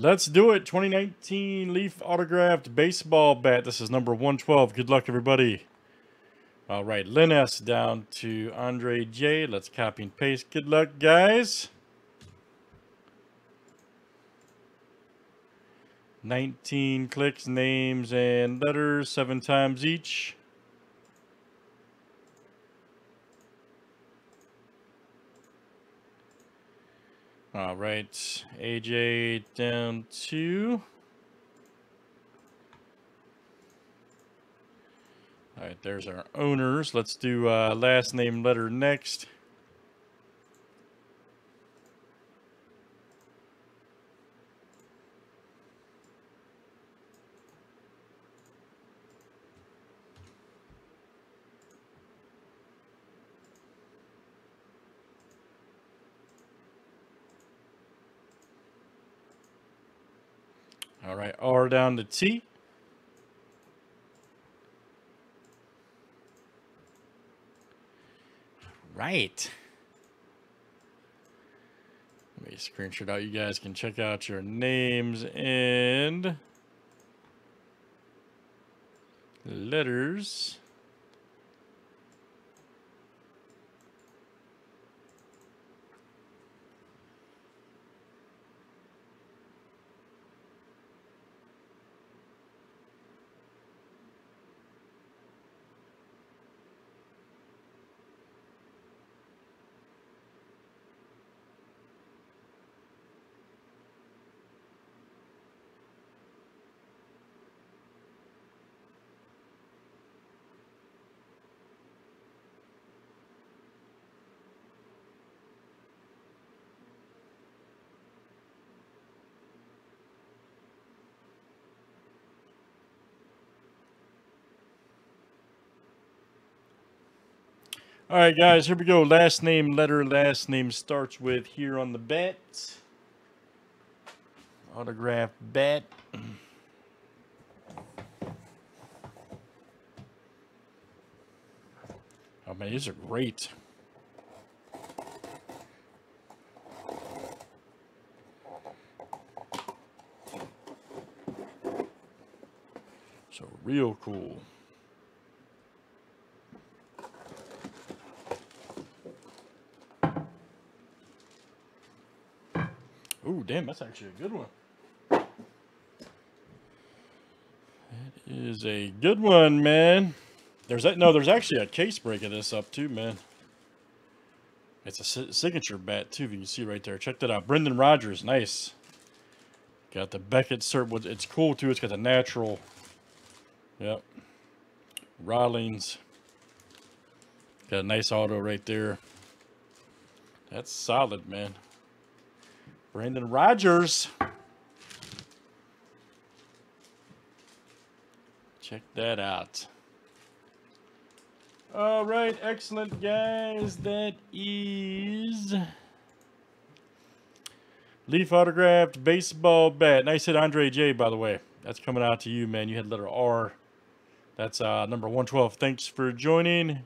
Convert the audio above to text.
Let's do it. 2019 Leaf autographed baseball bat. This is number 112. Good luck, everybody. All right, Lynn S down to Andre J. Let's copy and paste. Good luck, guys. 19 clicks, names, and letters, seven times each. All right, AJ down to. All right, there's our owners. Let's do uh, last name letter next. All right, R down to T. Right. Let me screenshot out. You guys can check out your names and letters. All right, guys, here we go. Last name, letter, last name starts with here on the bat. Autograph bat. Oh, man, these are great. So, real cool. Ooh, damn, that's actually a good one. That is a good one, man. There's that. No, there's actually a case break of this up too, man. It's a signature bat too. You can see right there, check that out. Brendan Rodgers, nice. Got the Beckett cert. It's cool too. It's got the natural. Yep. Rawlings. Got a nice auto right there. That's solid, man. Brendan Rodgers. Check that out. All right, excellent, guys. That is Leaf autographed baseball bat. Nice hit, Andre J, by the way. That's coming out to you, man. You had letter R. That's uh, number 112. Thanks for joining.